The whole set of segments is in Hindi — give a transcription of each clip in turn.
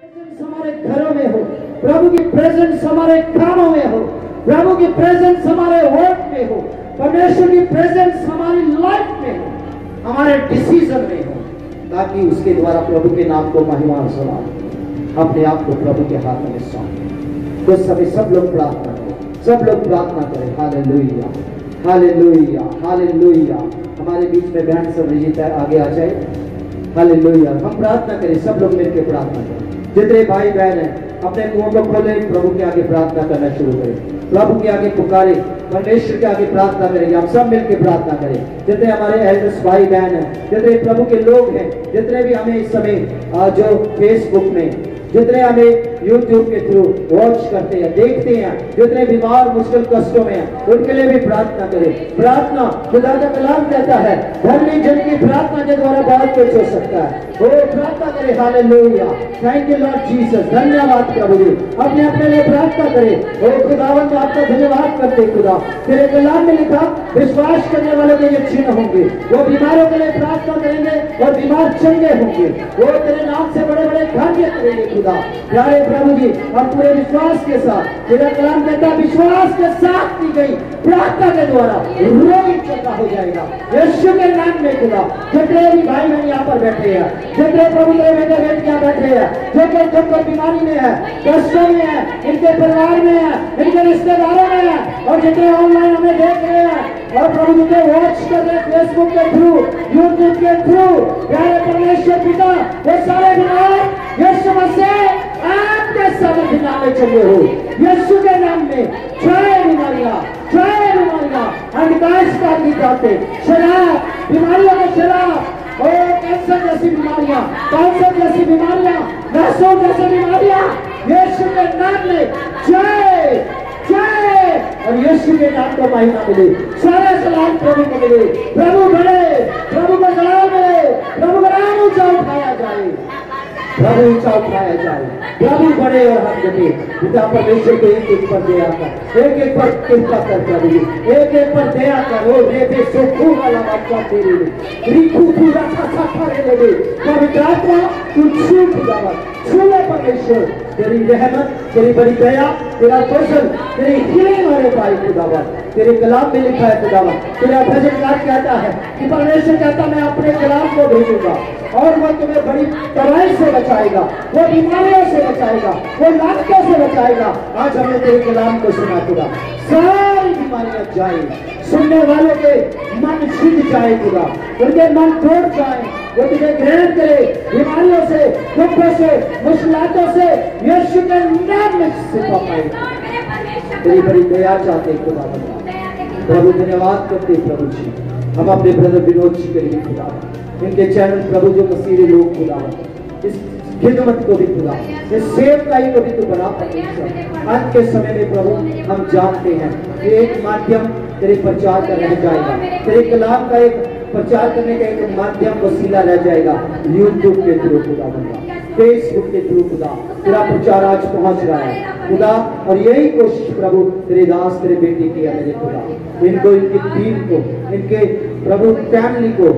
हमारे घरों में हो। प्रभु की प्रेजेंस हमारे कामों में हो। प्रभु की प्रेजेंस हमारे वर्क में हो। परमेश्वर की प्रेजेंस हमारी लाइफ में हो। हमारे डिसीज़न में हो। ताकि उसके द्वारा प्रभु के नाम को महिमा सुना अपने आप को प्रभु के हाथ में सौंप। तो सभी सब लोग प्रार्थना करें। सब लोग प्रार्थना करें। हालेलुया हालेलुया हालेलुया हमारे बीच में बहन सब रिजिता आगे आ जाए। हालेलुया हम प्रार्थना करें। सब लोग मिलकर प्रार्थना करें। जितने भाई बहन हैं, अपने मुँह को खोले, प्रभु के आगे प्रार्थना करना शुरू करें। प्रभु के आगे पुकारे, परमेश्वर के आगे प्रार्थना करेंगे हम सब मिलकर प्रार्थना करें। जितने हमारे एल्डर्स भाई बहन हैं, जितने प्रभु के लोग हैं, जितने भी हमें इस समय जो फेसबुक में, जितने हमें यूट्यूब के थ्रू वॉच करते हैं, देखते हैं, जितने बीमार, मुश्किल, कष्टों में हैं, उनके लिए भी प्रार्थना करें। प्रार्थना खुदा का कलाम कहता है धर्मी जन की प्रार्थना के द्वारा बहुत कुछ हो सकता है। ओ प्रार्थना करें hallelujah thank you Lord Jesus धन्यवाद प्रभु अपने अपने लिए प्रार्थना करें। ओ खुदावन आपका धन्यवाद करते खुदा। तेरे कलाम में लिखा, विश्वास करने वालों के ये चिन्ह होंगे। वो बीमारों के लिए प्रार्थना करेंगे और बीमार चंगे होंगे। वो तेरे नाम से बड़े बड़े कार्य करेंगे, खुदा। प्यारे प्रभु जी हम पूरे विश्वास के साथ, तेरा कलाम कहता विश्वास के साथ की गई। प्रार्थना के द्वारा रोगी चंगा हो जाएगा। यीशु के नाम में, खुदा। जितने भी भाई बहन यहाँ पर बैठे हैं। जितने प्रभु बेटियाँ बैठे हैं जो कोई जो कोई बीमारी में है कष्टों में है, इनके परिवार में है, इनके रिश्तेदारों में है, और जितने ऑनलाइन हमें देख रहे हैं, और प्रभु जी वॉच कर रहे फेसबुक के थ्रू यूट्यूब के थ्रू प्यारे परमेश्वर पिता, ये सारे बीमार यीशु मसीह, आपके समझ नाम चले हो। यीशु के नाम में छह बीमारियाँ छह बीमारियाँ अंधकाश का की जाते शराब, बीमारियों के शराब, और कैंसर जैसी बीमारियाँ कैंसर जैसी बीमारियाँ नसों जैसी बीमारियाँ, यीशु के नाम में जय जय। और यीशु के नाम को महिमा मिले, सारे सलाम प्रभु को मिले। प्रभु बड़े प्रभु का सलाम मिले, प्रभु का नाम ऊँचा उठाया जाए। प्रभु ऊँचा उठाया जाए। प्रभु बड़े और हम घटे पिता परमेश्वर को एक एक पर दया कर, एक एक पर कृपा कर प्रभु एक एक पर दया कर ओ रे बे सुखू वाला बात तेरे लिए। रिखू पूरा सा सफ़र करे लेवे पवित्र आत्मा परमेश्वर तेरी रहमत, तेरी बड़ी दया, तेरा वचन तेरी हीलिंग होने पाई खुदावा तेरे कलाम में लिखा है खुदावा तेरा भजनकार कहता है कि परमेश्वर कहता, मैं अपने कलाम को भेजूँगा और वो तुम्हें बड़ी तबाही से बचाएगा वो बीमारियों से बचाएगा वो लाखों से बचाएगा। आज हमने तेरे कलाम को सुना खुदा सारी बीमारियाँ जाए। सुनने वालों के मन छिद जाए खुदा उनके मन टूट जाए वो तुझे ग्रहण करे बीमारियों से दुखों से मुश्किलों से यीशु के नाम में सिफा पाए तेरी बड़ी दया चाहते खुदा प्रभु धन्यवाद करते प्रभु जी। हम अपने ब्रदर विनोद जी के लिए खुदा। इनके चैनल प्रभु जो मसीरे लोग खुदा। इस खिदमत को भी खुदा। इस सेवकाई को भी तू बना। अंत के समय में प्रभु हम जानते हैं कि एक माध्यम तेरे प्रचार का रह जाएगा। तेरे कलाम का एक प्रचार करने का एक माध्यम वसीला रह जाएगा। यूट्यूब के थ्रू खुदा बंदा। फेसबुक के थ्रू खुदा। तेरा प्रचार आज पहुँच रहा है। खुदा, और यही कोशिश प्रभु, तेरे दास, तेरे बेटे की है मेरे खुदा। इनको, इनकी टीम को, इनके प्रभु फैमिली को,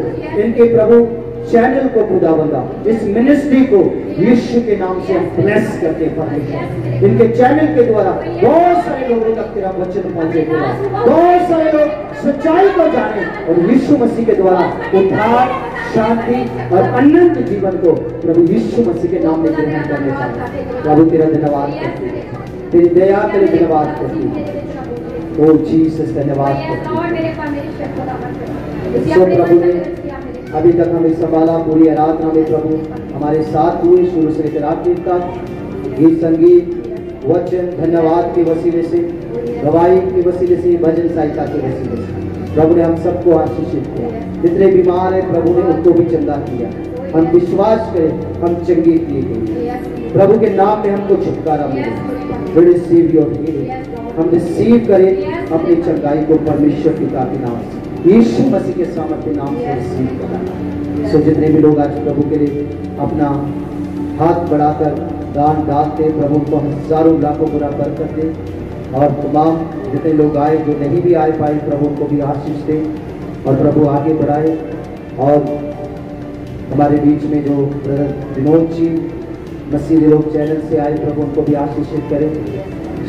इनके प्रभु चैनल को खुदा बंदा इस मिनिस्ट्री को यीशु के नाम से हम ब्लेस करते हैं परमेश्वर। इनके चैनल के द्वारा बहुत सारे लोगों तक तेरा वचन पहुँचे खुदा बहुत सारे लोग सच्चाई को जाने और यीशु मसीह के द्वारा उद्धार शांति और अनंत जीवन को प्रभु यीशु मसीह के नाम में ग्रहण करने चाहिए प्रभु तेरा धन्यवाद करते हैं। तेरी दया तेरे धन्यवाद करती है। ओ जीसस धन्यवाद करती है। प्रभु ने अभी तक हमें संभाला पूरी आराधना में प्रभु, हमारे साथ हुए शुरू से लेकर आखिर तक गीत संगीत, वचन, धन्यवाद के वसीले से, गवाही के वसीले से, भजन सहायता के वसीले से। प्रभु ने हम सबको आशीषित किया। जितने बीमार हैं, प्रभु ने उनको भी चंदा किया। हम विश्वास करें, हम चंगे किए गए प्रभु के नाम में हमको छुटकारा मिले। रिसीव योर हम रिसीव करें अपनी चंगाई को परमेश्वर पिता के नाम से। यीशु मसीह के सामर्थ्य नाम से रिसीव करना। सो जितने भी लोग आज प्रभु के लिए अपना हाथ बढ़ाकर दान डालते प्रभु को हज़ारों लाखों बुरा बरकत दे और तमाम जितने लोग आए जो नहीं भी आए पाए प्रभु को भी आशीष दे और प्रभु आगे बढ़ाए। और हमारे बीच में जो ब्रदर विनोद जी मसीह लोग चैनल से आए प्रभु उनको भी आशीषित करें।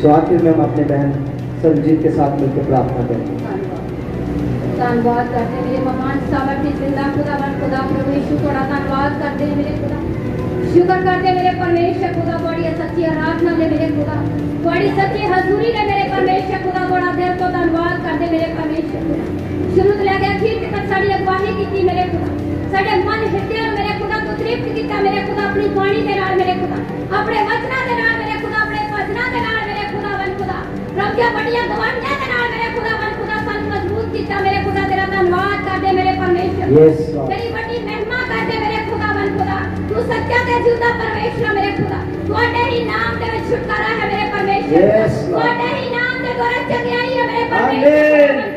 सो आखिर में हम अपने बहन सरजीत के साथ मिलकर प्रार्थना करें। ਧੰਨਵਾਦ ਕਰਦੇ ਮੇਰੇ ਮਹਾਨ ਸਾਬਾ ਜਿੰਦਾ ਖੁਦਾਵੰਦ ਖੁਦਾ ਪਰਮੇਸ਼ਰ ਤੁਹਾਡਾ ਧੰਨਵਾਦ ਕਰਦੇ ਮੇਰੇ ਖੁਦਾ ਸ਼ੁਕਰ ਕਰਦੇ ਮੇਰੇ ਪਰਮੇਸ਼ਰ ਖੁਦਾ ਤੁਹਾਡੀ ਸੱਚੀ ਆਰਾਧਨਾ ਲਈ ਮੇਰੇ ਖੁਦਾ ਤੁਹਾਡੀ ਸੱਚੀ ਹਜ਼ੂਰੀ ਲਈ ਮੇਰੇ ਪਰਮੇਸ਼ਰ ਖੁਦਾ ਤੁਹਾਡਾ ਦਿਲ ਤੋਂ ਧੰਨਵਾਦ ਕਰਦੇ ਮੇਰੇ ਪਰਮੇਸ਼ਰ ਸ਼ੁਰੂ ਤੋਂ ਲੈ ਕੇ ਅਖੀਰ ਤੱਕ ਸਾਡੀ ਅਗਵਾਈ ਕੀਤੀ ਮੇਰੇ ਖੁਦਾ ਸਾਡੇ ਮਨ ਹਿਰਦੇ ਔਰ ਮੇਰੇ ਖੁਦਾ ਤੋਂ ਤ੍ਰਿਪਤ ਕੀਤਾ ਮੇਰੇ ਖੁਦਾ ਆਪਣੀ ਬਾਣੀ ਦੇ ਨਾਲ ਮੇਰੇ ਖੁਦਾ ਆਪਣੇ ਵਚਨਾਂ ਦੇ ਨਾਲ ਮੇਰੇ ਖੁਦਾ ਆਪਣੇ ਭਜਨਾਂ ਦੇ ਨਾਲ ਮੇਰੇ ਖੁਦਾ ਵਨ ਖੁਦਾ ਰੱਬ ਦੀਆਂ ਵੱਡੀਆਂ ਗਵਾਹੀਆਂ ਦੇ ਨਾਲ ਮੇਰੇ ਖੁਦਾ ਵਨ ਮਜ਼ਬੂਤ ਕੀਤਾ ਮੇਰੇ ਖੁਦਾ ਤੇਰਾ ਧੰਨਵਾਦ ਕਰਦੇ ਮੇਰੇ ਪਰਮੇਸ਼ਰ Yes, Lord. ਤੇਰੀ ਵੱਡੀ ਮਹਿਮਾ ਕਰਦੇ ਮੇਰੇ ਖੁਦਾ ਵਨ ਖੁਦਾ ਤੂੰ ਸੱਚਾ ਤੇ ਜਿਉਂਦਾ ਪਰਮੇਸ਼ਰ ਮੇਰੇ ਖੁਦਾ ਤੁਹਾਡੇ ਹੀ ਨਾਮ ਦੇ ਵਿੱਚ ਛੁਟਕਾਰਾ ਹੈ ਮੇਰੇ ਪਰਮੇਸ਼ਰ Yes, Lord. ਤੁਹਾਡੇ ਹੀ ਨਾਮ ਦੇ ਦੁਆਰਾ ਚੰਗਿਆਈ ਹੈ ਮੇਰੇ ਪਰਮੇਸ਼ਰ Amen.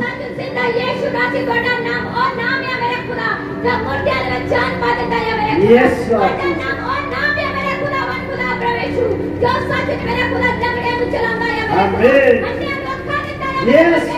ਸੱਚ ਜ਼ਿੰਦਾ ਯੀਸ਼ੂ ਰਾਜੀ ਤੁਹਾਡਾ ਨਾਮ ਉਹ ਨਾਮ ਹੈ ਮੇਰੇ ਖੁਦਾ ਜੋ ਮੁਰਦਿਆਂ ਦੇ ਵਿੱਚ ਜਾਨ ਪਾ ਦਿੰਦਾ ਹੈ ਮੇਰੇ ਖੁਦਾ Yes, Lord. ਤੁਹਾਡਾ ਨਾਮ ਉਹ ਨਾਮ ਹੈ ਮੇਰੇ ਖੁਦਾ ਵਨ ਖੁਦਾ ਪ੍ਰਵੇਸ਼ੂ ਜੋ ਸੱਚ ਵਿੱਚ ਮੇਰੇ ਖੁਦਾ ਝਗੜੇ ਨੂੰ ਚਲਾਉਂਦਾ ਹੈ ਮੇਰੇ Amen. ਖੁਦਾ ਅੰਨ੍ਹਿਆਂ ਨੂੰ ਅੱਖਾਂ ਦਿੰਦਾ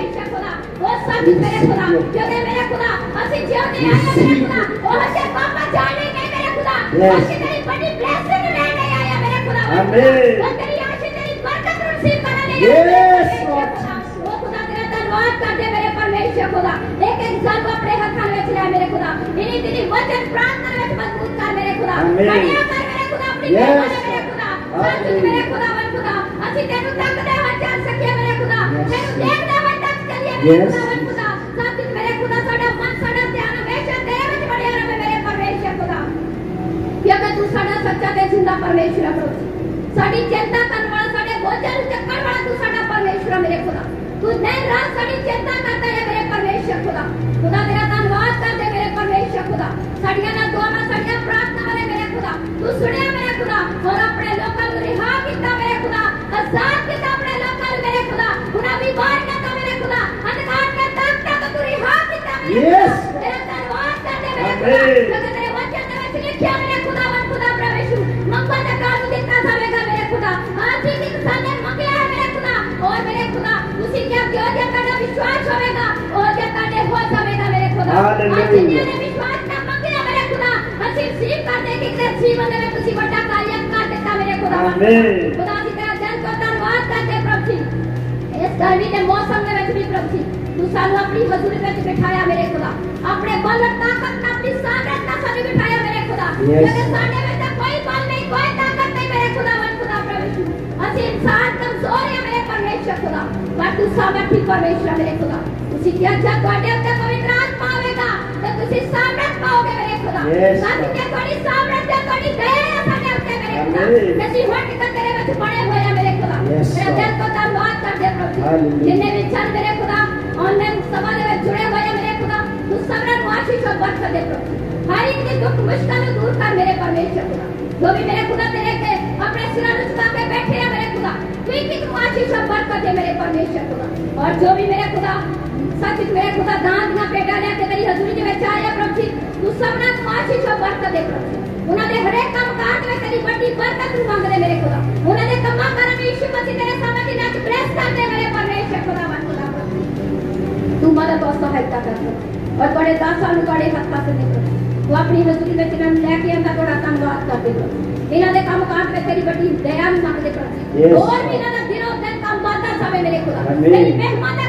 ਉਹ ਸਭ ਮੇਰੇ ਖੁਦਾ ਜਦੋਂ ਮੇਰੇ ਖੁਦਾ ਅਸੀਂ ਜਿਉਂਦੇ ਆਏ ਹਾਂ ਮੇਰੇ ਖੁਦਾ ਉਹ ਹਸੇ ਪਾਪਾ ਜਾਣੇ ਗਏ ਮੇਰੇ ਖੁਦਾ Yes. ਅਸੀਂ ਤੇਰੀ ਬੜੀ ਬਲੇਸਿੰਗ ਲੈਣੇ ਆਏ ਹਾਂ ਮੇਰੇ ਖੁਦਾ Amen. ਉਹ ਤੇਰੀ ਆਸ਼ੀਸ਼ ਤੇਰੀ ਬਰਕਤ ਨੂੰ ਰਿਸੀਵ ਕਰਨ ਲਈ Yes, ਮੇਰੇ Lord ਖੁਦਾ। ਉਹ ਖੁਦਾ ਤੇਰਾ ਧੰਨਵਾਦ ਕਰਦੇ ਮੇਰੇ ਪਰਮੇਸ਼ਰ ਖੁਦਾ ਇੱਕ ਇੱਕ ਜਨ ਨੂੰ ਆਪਣੇ ਹੱਥਾਂ ਵਿੱਚ ਲੈ ਮੇਰੇ ਖੁਦਾ ਇਨੀ ਤੇਰੀ ਵਚਨ ਪ੍ਰਾਰਥਨਾ ਵਿੱਚ ਮਜ਼ਬੂਤ ਕਰ ਮੇਰੇ ਖੁਦਾ Amen. ਖੜਿਆ ਕਰ ਮੇਰੇ ਖੁਦਾ ਆਪਣੀ Yes. ਮਿਹਰ ਨਾਲ ਮੇਰੇ ਖੁਦਾ ਸੱਚ ਮੇਰੇ ਖੁਦਾ ਵਨ ਖੁਦਾ ਅਸੀਂ ਤੈਨੂੰ ਤੱਕਦੇ ਹਾਂ ਚੱਲ ਸਕੀਏ ਮੇਰੇ ਖੁਦਾ Yes. ਤੈਨੂੰ ਦੇਖਦੇ ਹਾਂ ਟੱਚ ਕਰੀਏ ਮੇਰੇ Yes. ਖੁਦਾ ਸੱਚਾ ਤੇ ਜ਼ਿੰਦਾ ਪਰਮੇਸ਼ਰ ਹੈ ਪ੍ਰਭੂ ਸਾਡੀ ਚਿੰਤਾ ਕਰਨ ਵਾਲਾ ਸਾਡੇ ਬੋਝਾਂ ਨੂੰ ਚੱਕਣ ਵਾਲਾ ਤੂੰ ਸਾਡਾ ਪਰਮੇਸ਼ਰ ਹੈ ਮੇਰੇ ਖੁਦਾ ਤੂੰ ਦਿਨ ਰਾਤ ਸਾਡੀ ਚਿੰਤਾ ਕਰਦਾ नसीब कर दे कि तेरे जीवन में किसी बड़ा कार्य कर देता मेरे खुदा आमीन खुदा की तेरा जल को धन्यवाद दे प्रभु जी इस गर्मी के मौसम में भी प्रभु जी तू सानू अपनी हजूरी में बिठाया मेरे खुदा अपने बल और ताकत में अपनी सामर्थ में सानू बिठाया मेरे खुदा तेरे सामने में तो कोई बल नहीं कोई ताकत नहीं मेरे खुदा वन खुदा प्रभु जी असि इंसान कमज़ोर है मेरे परमेश्वर खुदा पर तू सामर्थी परमेश्वर मेरे खुदा उसी की अच्छा गाड़े उत्ते पवित्र उसकी सामर्थ पाओगे मेरे खुदा। स्वामी ने सामर्थ सामर्थ्य बड़ी दे अपने अपने मेरे खुदा। नसी हट के तेरे में पड़े हुए हैं मेरे खुदा। मेरे दिल को धन्यवाद कर दे प्रभु। जिन्हें भी चल मेरे खुदा ऑनलाइन सभा में जुड़े हुए हैं मेरे खुदा। तू सामर्थ वासी को बात कर दे प्रभु। हर एक के दुख मुश्किल दूर कर मेरे परमेश्वर खुदा। जो भी मेरे खुदा तेरे के अपने सिरा झुका के बैठे हैं मेरे खुदा तू इनकी आशीष बात कर दे मेरे परमेश्वर खुदा। और जो भी मेरे खुदा ਇੱਕ ਨੂੰ ਆਸ਼ੀਸ਼ ਔਰ ਬਰਕਤ ਦੇ ਮੇਰੇ ਪਰਮੇਸ਼ਰ ਖੁਦਾ ਔਰ ਜੋ ਵੀ ਮੇਰੇ ਖੁਦਾ ਸੱਚ ਵਿੱਚ ਮੇਰੇ ਖੁਦਾ ਦਾਨ ਦੀਆਂ ਭੇਟਾਂ ਲੈ ਕੇ ਤੇਰੀ ਹਜ਼ੂਰੀ ਦੇ ਵਿੱਚ ਆਇਆ ਪ੍ਰਭੂ ਜੀ ਤੂੰ ਸਭਨਾਂ ਨੂੰ ਆਸ਼ੀਸ਼ ਔਰ ਬਰਕਤ ਦੇ ਪ੍ਰਭੂ ਉਹਨਾਂ ਦੇ ਹਰੇਕ ਕੰਮ ਕਾਜ ਵਿੱਚ ਤੇਰੀ ਵੱਡੀ ਬਰਕਤ ਨੂੰ ਮੰਗਦੇ ਮੇਰੇ ਖੁਦਾ ਉਹਨਾਂ ਦੇ ਕੰਮਾਂ ਕਾਰਾਂ ਵਿੱਚ ਯਿਸੂ ਮਸੀਹ ਤੇਰੇ ਸਾਹਮਣੇ ਦੀ ਨੱਚ ਪ੍ਰੈਸ ਕਰਦੇ ਮੇਰੇ ਪਰਮੇਸ਼ਰ ਖੁਦਾ ਵਨ ਖੁਦਾ ਪ੍ਰਭੂ ਤੂੰ ਮਦਦ ਔਰ ਸਹਾਇਤਾ ਕਰ ਪ੍ਰਭੂ ਔਰ ਤੁਹਾਡੇ ਦਾਸਾਂ ਨੂੰ ਤੁਹਾਡੇ ਹੱਥਾਂ ਤੇ ਦੇ ਪ੍ਰਭੂ ਤੂੰ ਆਪਣੀ ਹਜ਼ੂਰੀ ਵਿੱਚ ਇਹਨਾਂ ਨੂੰ ਲੈ ਕੇ ਆਂਦਾ ਤੁਹਾਡਾ ਧੰਨਵਾਦ ਕਰਦੇ ਪ੍ਰਭੂ ਇਹਨਾਂ ਦੇ ਕੰਮ ਕਾਜ ਵਿੱਚ ਤੇਰੀ ਵੱਡੀ ਦਇਆ ਨੂੰ ਮੰਗਦੇ ਪ੍ਰਭੂ Yes. ਹੋਰ ਵੀ ਇਹਨਾਂ ਦਾ ਦਿਨੋਂ ਦਿਨ ਕੰਮ ਵਧਦਾ ਜਾਵੇ ਮੇਰੇ ਖੁਦਾ Amen. ਤੇਰੀ ਮਹਿਮਾ ਦਾ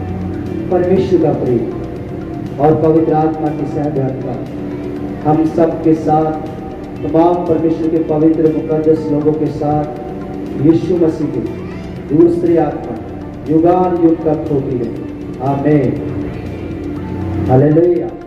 परमेश्वर का प्रेम और पवित्र आत्मा की सहभागिता। हम सब के साथ, तमाम परमेश्वर के पवित्र मुकदस लोगों के साथ, यीशु मसीह की दूसरी आत्मा युगान युग तक होती है। आमेन। हालेलुया।